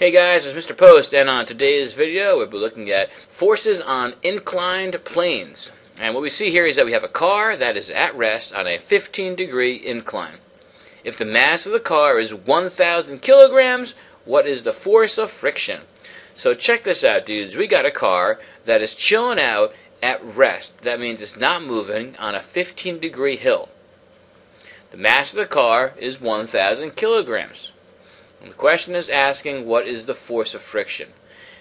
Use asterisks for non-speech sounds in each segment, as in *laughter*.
Hey guys, it's Mr. Post, and on today's video we'll be looking at forces on inclined planes. And what we see here is that we have a car that is at rest on a 15 degree incline. If the mass of the car is 1,000 kilograms, what is the force of friction? So check this out, dudes. We got a car that is chilling out at rest. That means it's not moving on a 15 degree hill. The mass of the car is 1,000 kilograms. And the question is asking what is the force of friction.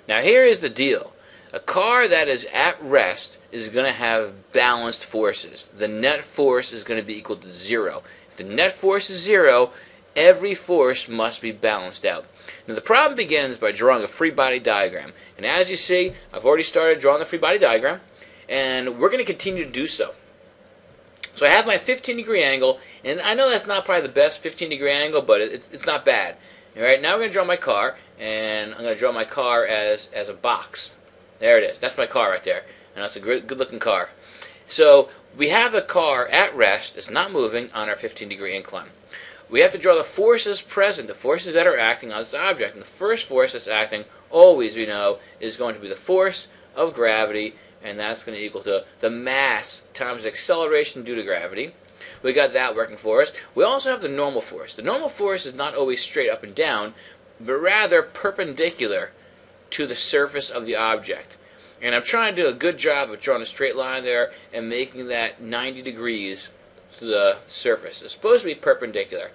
Now here is the deal. A car that is at rest is going to have balanced forces. The net force is going to be equal to zero. If the net force is zero, every force must be balanced out. Now the problem begins by drawing a free body diagram. And as you see, I've already started drawing the free body diagram, and we're going to continue to do so. So I have my 15 degree angle, and I know that's not probably the best 15 degree angle, but it, it's not bad. All right, now we're going to draw my car, and I'm going to draw my car as, as a box. There it is. That's my car right there. And that's a good, good looking car. So we have the car at rest. It's not moving on our 15 degree incline. We have to draw the forces present, the forces that are acting on this object. And the first force that's acting, always we know, is going to be the force of gravity, and that's going to equal to the mass times acceleration due to gravity. We got that working for us. We also have the normal force. The normal force is not always straight up and down, but rather perpendicular to the surface of the object. And I'm trying to do a good job of drawing a straight line there and making that 90 degrees to the surface. It's supposed to be perpendicular.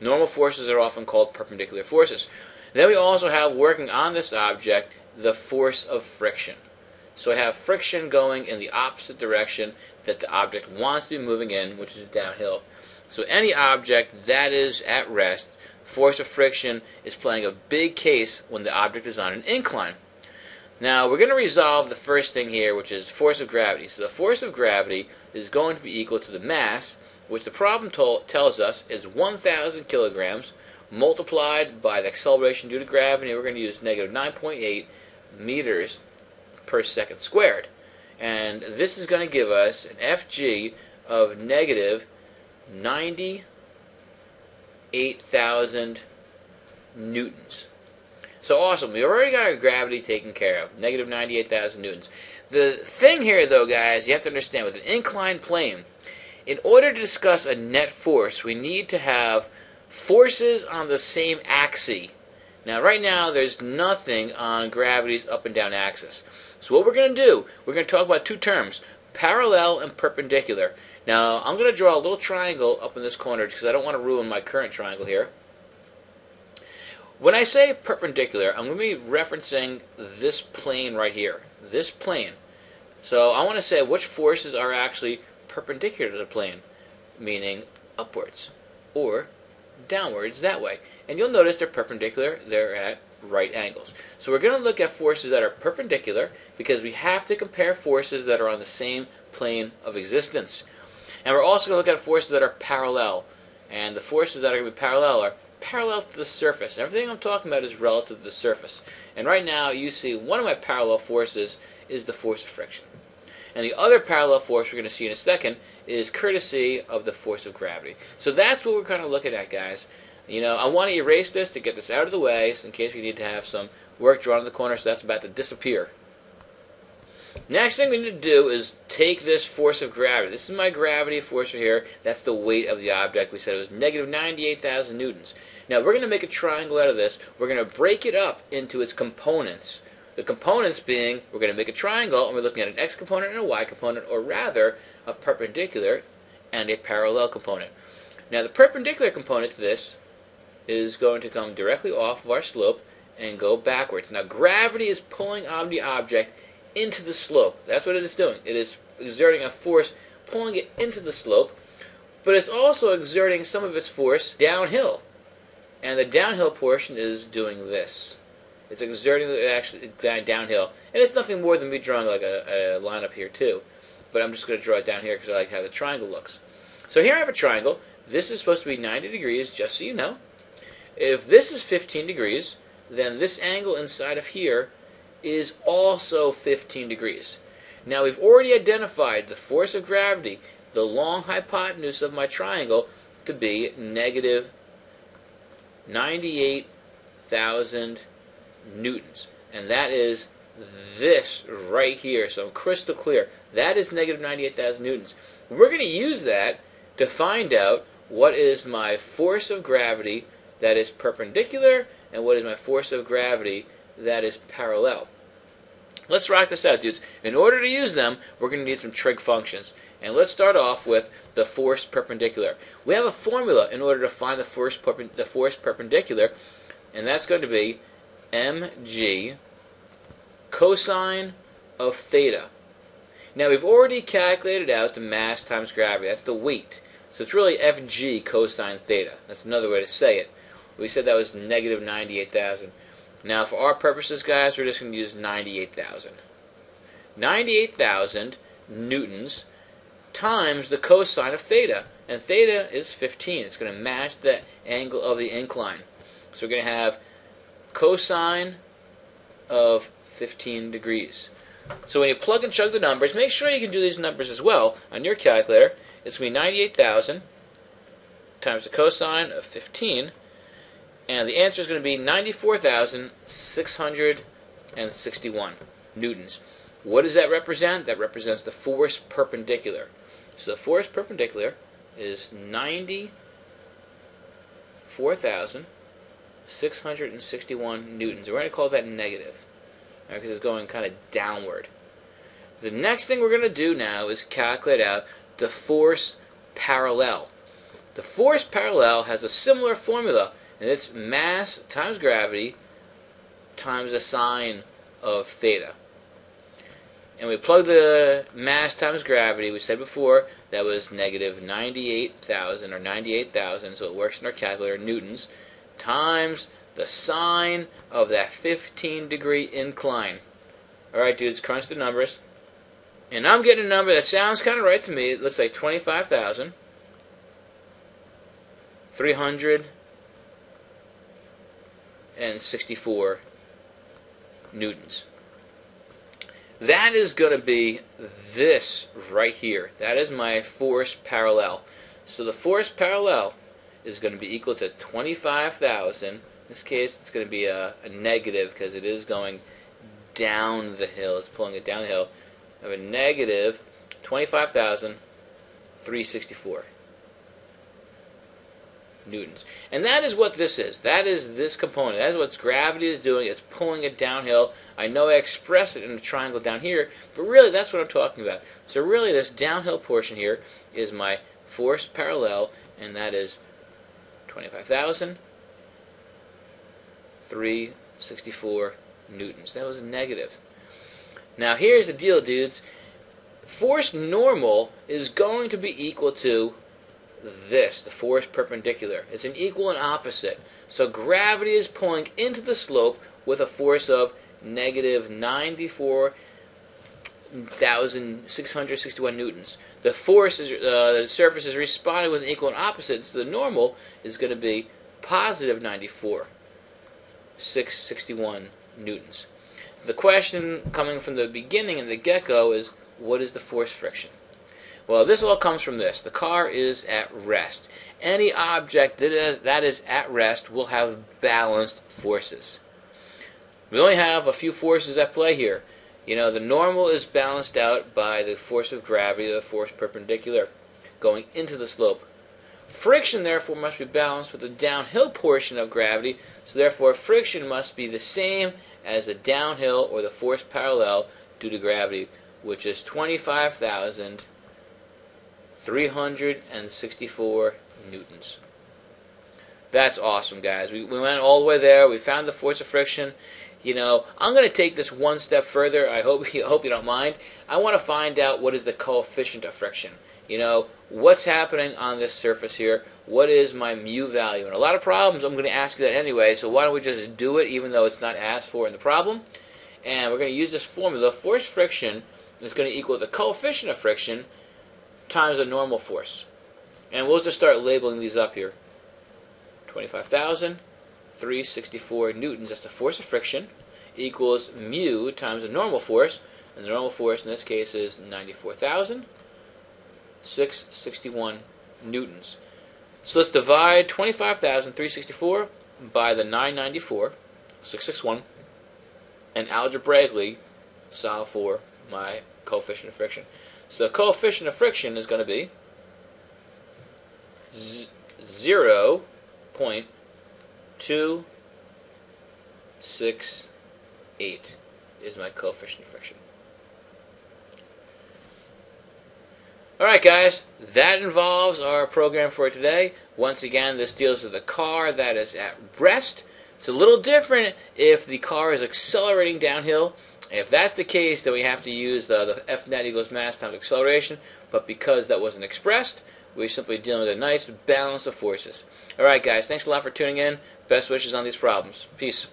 Normal forces are often called perpendicular forces. Then we also have working on this object the force of friction. So I have friction going in the opposite direction that the object wants to be moving in, which is downhill. So any object that is at rest, force of friction is playing a big case when the object is on an incline. Now we're going to resolve the first thing here, which is force of gravity. So the force of gravity is going to be equal to the mass, which the problem tells us is 1,000 kilograms multiplied by the acceleration due to gravity. We're going to use negative 9.8 meters per second squared. And this is going to give us an FG of negative 98,000 newtons. So awesome. We already got our gravity taken care of. Negative 98,000 newtons. The thing here, though, guys, you have to understand with an inclined plane, in order to discuss a net force, we need to have forces on the same axis. Now, right now, there's nothing on gravity's up and down axis. So what we're going to do, we're going to talk about two terms, parallel and perpendicular. Now, I'm going to draw a little triangle up in this corner because I don't want to ruin my current triangle here. When I say perpendicular, I'm going to be referencing this plane right here, this plane. So I want to say which forces are actually perpendicular to the plane, meaning upwards or downwards that way. And you'll notice they're perpendicular, they're at right angles. So we're going to look at forces that are perpendicular because we have to compare forces that are on the same plane of existence. And we're also going to look at forces that are parallel. And the forces that are going to be parallel are parallel to the surface. Everything I'm talking about is relative to the surface. And right now you see one of my parallel forces is the force of friction. And the other parallel force we're going to see in a second is courtesy of the force of gravity. So that's what we're kind of looking at, guys. You know, I want to erase this to get this out of the way, so in case we need to have some work drawn in the corner, so that's about to disappear. Next thing we need to do is take this force of gravity. This is my gravity force right here. That's the weight of the object. We said it was negative 98,000 newtons. Now we're going to make a triangle out of this. We're going to break it up into its components. The components being, we're going to make a triangle, and we're looking at an x component and a y component, or rather, a perpendicular and a parallel component. Now the perpendicular component to this is going to come directly off of our slope and go backwards. Now gravity is pulling on the object into the slope. That's what it is doing. It is exerting a force pulling it into the slope, but it's also exerting some of its force downhill. And the downhill portion is doing this. It's exerting it actually downhill. And it's nothing more than me drawing like a, a line up here too. But I'm just going to draw it down here because I like how the triangle looks. So here I have a triangle. This is supposed to be 90 degrees, just so you know. If this is 15 degrees, then this angle inside of here is also 15 degrees. Now we've already identified the force of gravity, the long hypotenuse of my triangle, to be negative 98,000 newtons. And that is this right here. So I'm crystal clear. That is negative 98,000 newtons. We're going to use that to find out what is my force of gravity that is perpendicular and what is my force of gravity that is parallel. Let's rock this out, dudes. In order to use them, we're going to need some trig functions. And let's start off with the force perpendicular. We have a formula in order to find the force, the force perpendicular, and that's going to be mg cosine of theta. Now we've already calculated out the mass times gravity. That's the weight. So it's really Fg cosine theta. That's another way to say it. We said that was negative 98,000. Now for our purposes, guys, we're just going to use 98,000. 98,000 newtons times the cosine of theta. And theta is 15. It's going to match the angle of the incline. So we're going to have cosine of 15 degrees. So when you plug and chug the numbers, make sure you can do these numbers as well on your calculator. It's going to be 98,000 times the cosine of 15. And the answer is going to be 94,661 newtons. What does that represent? That represents the force perpendicular. So the force perpendicular is 94,661 newtons. We're going to call that negative because it's going kind of downward. The next thing we're going to do now is calculate out the force parallel. The force parallel has a similar formula, and it's mass times gravity times the sine of theta. And we plug the mass times gravity, we said before, that was negative 98,000 or 98,000, so it works in our calculator, newtons, times the sine of that 15 degree incline. Alright, dudes, crunch the numbers. And I'm getting a number that sounds kind of right to me. It looks like 25,000. 364 newtons. That is going to be this right here. That is my force parallel. So the force parallel is going to be equal to 25,000 in this case, it's going to be a, a negative because it is going down the hill. It's pulling it down the hill. I have a negative 25,364 newtons. And that is what this is. That is this component. That is what gravity is doing. It's pulling it downhill. I know I express it in a triangle down here, but really that's what I'm talking about. So really this downhill portion here is my force parallel, and that is 25,000 364 newtons. That was negative. Now here's the deal, dudes. Force normal is going to be equal to this, the force perpendicular. It's an equal and opposite. So gravity is pulling into the slope with a force of negative 94,661 newtons. The force is, uh, the surface is responding with an equal and opposite, so the normal is going to be positive 94. 661 newtons. The question coming from the beginning in the get-go is, what is the force friction? Well, this all comes from this. The car is at rest. Any object that is, that is at rest will have balanced forces. We only have a few forces at play here. You know, the normal is balanced out by the force of gravity, the force perpendicular, going into the slope. Friction, therefore, must be balanced with the downhill portion of gravity, so therefore friction must be the same as the downhill or the force parallel due to gravity, which is 25,364 newtons. That's awesome, guys. We, we went all the way there. We found the force of friction. You know, I'm going to take this one step further. I hope you *laughs* hope you don't mind. I want to find out what is the coefficient of friction. You know, what's happening on this surface here? What is my mu value? And a lot of problems, I'm going to ask you that anyway, so why don't we just do it even though it's not asked for in the problem? And we're going to use this formula. Force friction is going to equal the coefficient of friction times the normal force. And we'll just start labeling these up here. 25,364 newtons, that's the force of friction, equals mu times the normal force, and the normal force in this case is 94,000. 661 newtons. So let's divide 25,364 by the 994, 661, and algebraically solve for my coefficient of friction. So the coefficient of friction is going to be 0 0.268 is my coefficient of friction. Alright guys, that involves our program for today. Once again, this deals with a car that is at rest. It's a little different if the car is accelerating downhill. If that's the case, then we have to use the, the F net equals mass times acceleration. But because that wasn't expressed, we're simply dealing with a nice balance of forces. Alright guys, thanks a lot for tuning in. Best wishes on these problems. Peace.